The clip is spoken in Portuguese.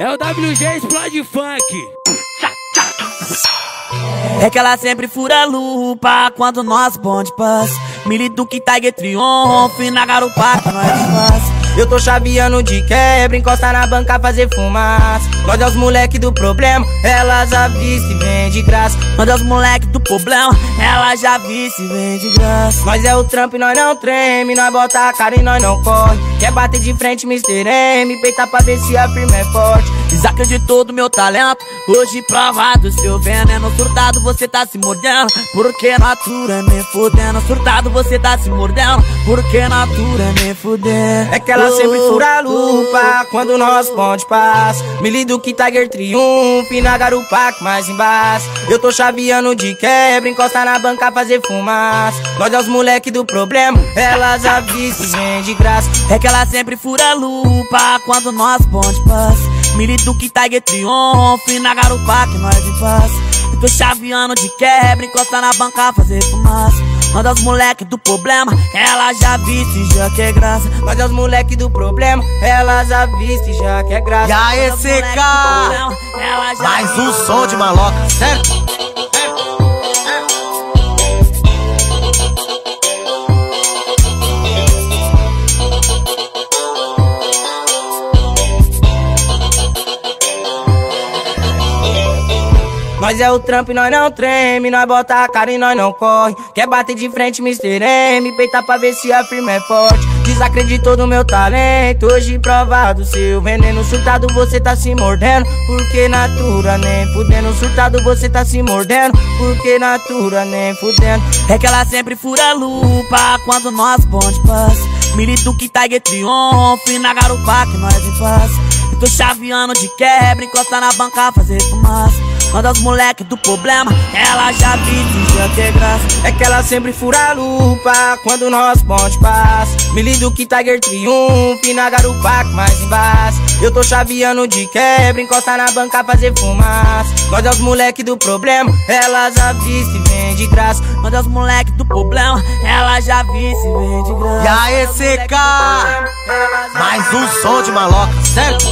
É o WG Explode Funk. É que ela sempre fura a lupa quando nós bonde passa. Milito que Tiger triunfo na garupa que nós faz. Eu tô chaveando de quebra, encosta na banca fazer fumaça. Nós é os moleque do problema, elas avistam e vem de graça. Nós é os moleque do problema, ela já visse e vem de graça. Nós é o trampo e nós não treme, nós bota a cara e nós não corre. Quer bater de frente, Mr. M, peita pra ver se a firma é forte. Desacreditou do meu talento, hoje provado seu veneno. Surtado você tá se mordendo, porque natura me fudendo. Surtado você tá se mordendo, porque natura me fudendo. É que ela sempre fura a lupa quando nós ponte passa. Me lido que Tiger triunfe na garupa que mais embaixo. Eu tô chaveando de quebra, encosta na banca fazer fumaça. Nós é os moleque do problema, elas avisam vem de graça. É que ela sempre fura a lupa quando nós ponte passa. Milito que Tiger triunfe na garupa que nós faz. Eu tô chaveando de quebra, encosta na banca fazer fumaça. É os moleque do problema, ela já viste já que é graça. É os moleque do problema, ela já viste já que é graça. E aí, CK? Mais um som de maloca, certo? Nós é o trampo e nós não treme, nós bota a cara e nós não corre. Quer bater de frente, Mr. M, peita pra ver se a firma é forte. Desacreditou no meu talento, hoje provado seu veneno. Surtado você tá se mordendo, porque natura nem fudendo. Surtado você tá se mordendo, porque natura nem fudendo. É que ela sempre fura lupa quando nós bonde passa. Milito que Tiger triunfe na garupa que nós faz. Eu tô chaveando de quebra, encosta na banca fazer fumaça. Quando os moleque do problema, ela já já que é graça. É que ela sempre fura a lupa quando nós ponte passa. Me lindo que Tiger triunfe na garupa que mais embaixo. Eu tô chaveando de quebra, encosta na banca fazer fumaça. Nós é os moleque do problema, elas avistam e vem de graça. Nós é os moleque do problema, ela já visse e vem de graça. E aí, CK? Mais um som de maloca, certo?